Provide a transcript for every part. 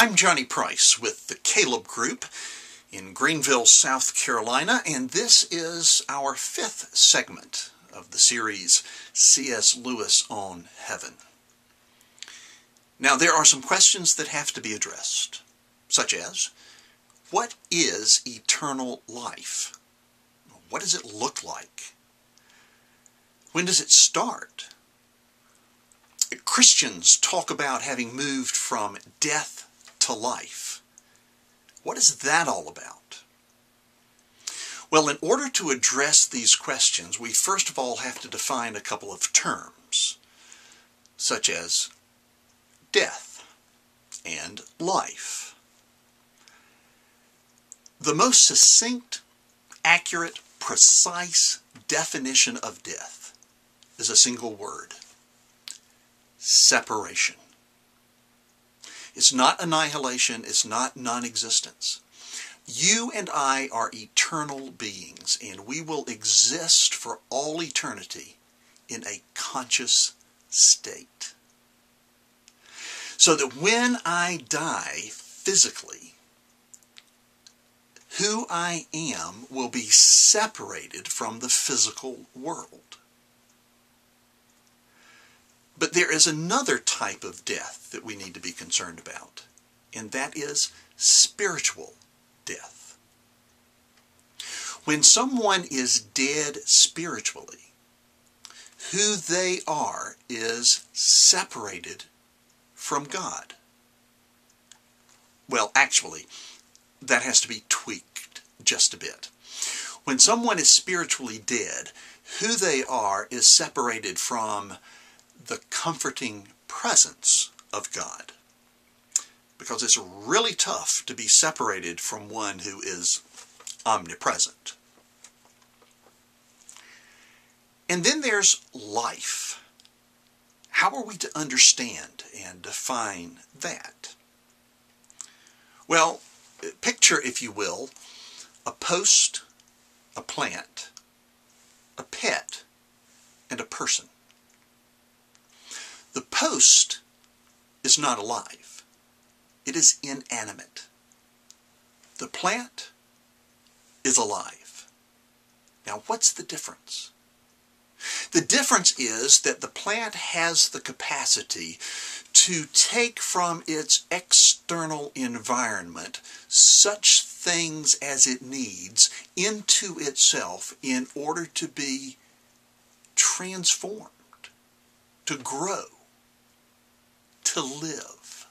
I'm Johnny Price with the Caleb Group in Greenville, South Carolina, and this is our fifth segment of the series C.S. Lewis on Heaven. Now, there are some questions that have to be addressed, such as what is eternal life? What does it look like? When does it start? Christians talk about having moved from death to life. What is that all about? Well, in order to address these questions, we first of all have to define a couple of terms, such as death and life. The most succinct, accurate, precise definition of death is a single word separation. It's not annihilation, it's not non existence. You and I are eternal beings, and we will exist for all eternity in a conscious state. So that when I die physically, who I am will be separated from the physical world. But there is another type of death that we need to be concerned about, and that is spiritual death. When someone is dead spiritually, who they are is separated from God. Well, actually, that has to be tweaked just a bit. When someone is spiritually dead, who they are is separated from the comforting presence of God. Because it's really tough to be separated from one who is omnipresent. And then there's life. How are we to understand and define that? Well, picture, if you will, a post, a plant, a pet, and a person. The post is not alive. It is inanimate. The plant is alive. Now, what's the difference? The difference is that the plant has the capacity to take from its external environment such things as it needs into itself in order to be transformed, to grow to live.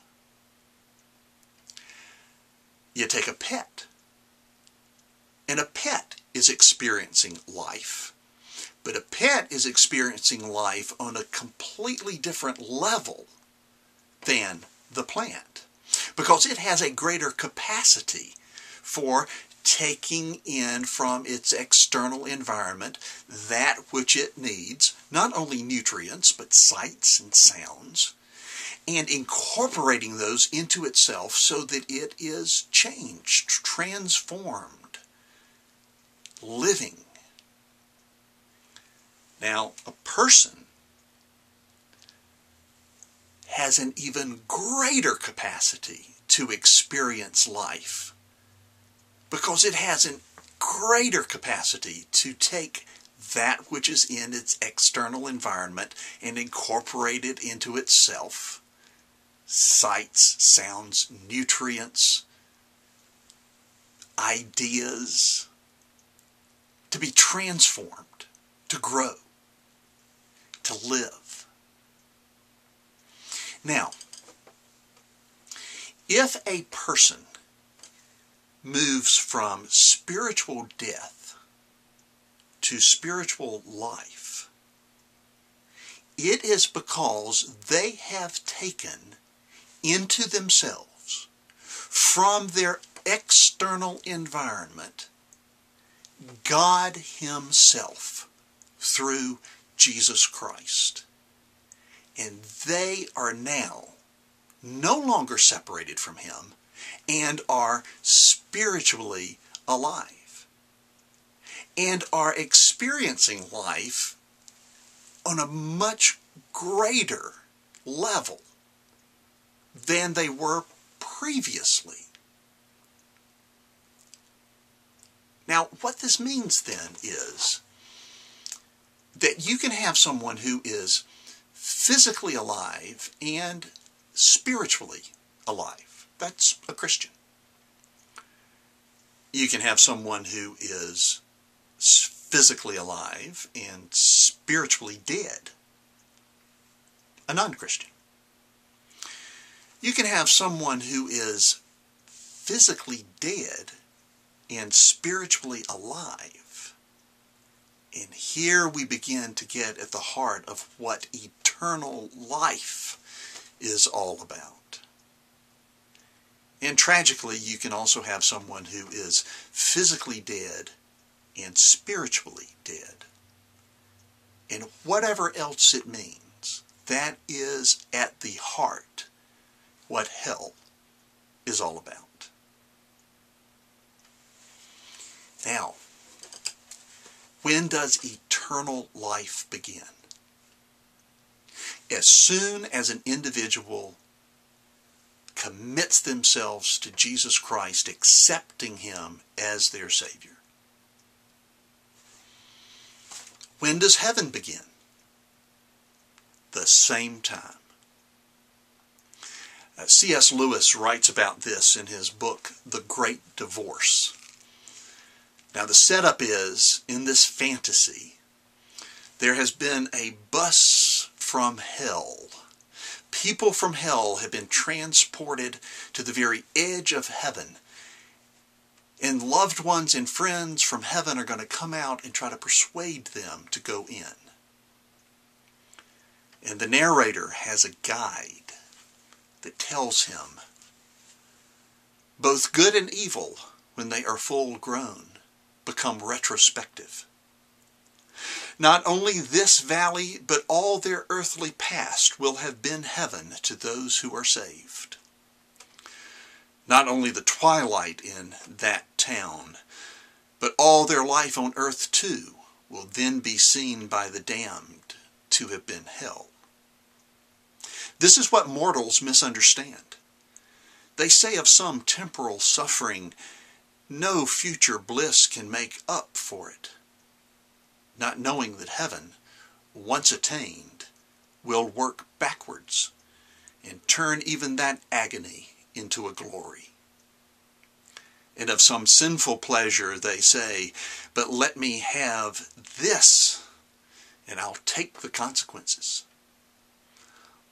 You take a pet, and a pet is experiencing life. But a pet is experiencing life on a completely different level than the plant because it has a greater capacity for taking in from its external environment that which it needs, not only nutrients, but sights and sounds, and incorporating those into itself so that it is changed, transformed, living. Now, a person has an even greater capacity to experience life because it has a greater capacity to take that which is in its external environment and incorporate it into itself sights, sounds, nutrients, ideas, to be transformed, to grow, to live. Now, if a person moves from spiritual death to spiritual life, it is because they have taken into themselves from their external environment God Himself through Jesus Christ. And they are now no longer separated from Him and are spiritually alive and are experiencing life on a much greater level than they were previously. Now, what this means then is that you can have someone who is physically alive and spiritually alive. That's a Christian. You can have someone who is physically alive and spiritually dead. A non-Christian. You can have someone who is physically dead and spiritually alive. And here we begin to get at the heart of what eternal life is all about. And tragically, you can also have someone who is physically dead and spiritually dead. And whatever else it means, that is at the heart what hell is all about. Now, when does eternal life begin? As soon as an individual commits themselves to Jesus Christ, accepting Him as their Savior. When does heaven begin? The same time. C.S. Lewis writes about this in his book, The Great Divorce. Now, the setup is in this fantasy, there has been a bus from hell. People from hell have been transported to the very edge of heaven. And loved ones and friends from heaven are going to come out and try to persuade them to go in. And the narrator has a guide that tells him, Both good and evil, when they are full grown, become retrospective. Not only this valley, but all their earthly past will have been heaven to those who are saved. Not only the twilight in that town, but all their life on earth too will then be seen by the damned to have been hell. This is what mortals misunderstand. They say of some temporal suffering, no future bliss can make up for it, not knowing that heaven, once attained, will work backwards and turn even that agony into a glory. And of some sinful pleasure they say, but let me have this, and I'll take the consequences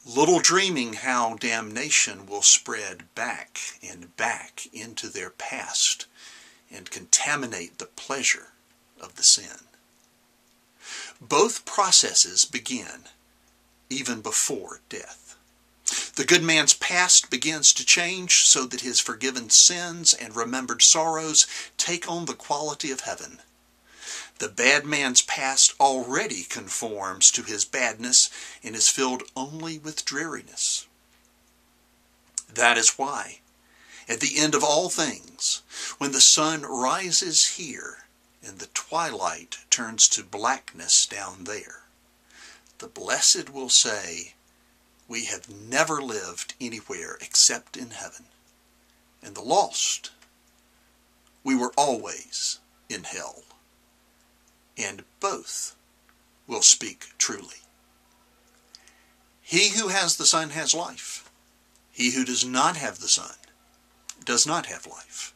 little dreaming how damnation will spread back and back into their past and contaminate the pleasure of the sin. Both processes begin even before death. The good man's past begins to change so that his forgiven sins and remembered sorrows take on the quality of heaven the bad man's past already conforms to his badness and is filled only with dreariness. That is why, at the end of all things, when the sun rises here and the twilight turns to blackness down there, the blessed will say, We have never lived anywhere except in heaven. And the lost, we were always in hell and both will speak truly. He who has the Son has life. He who does not have the Son does not have life.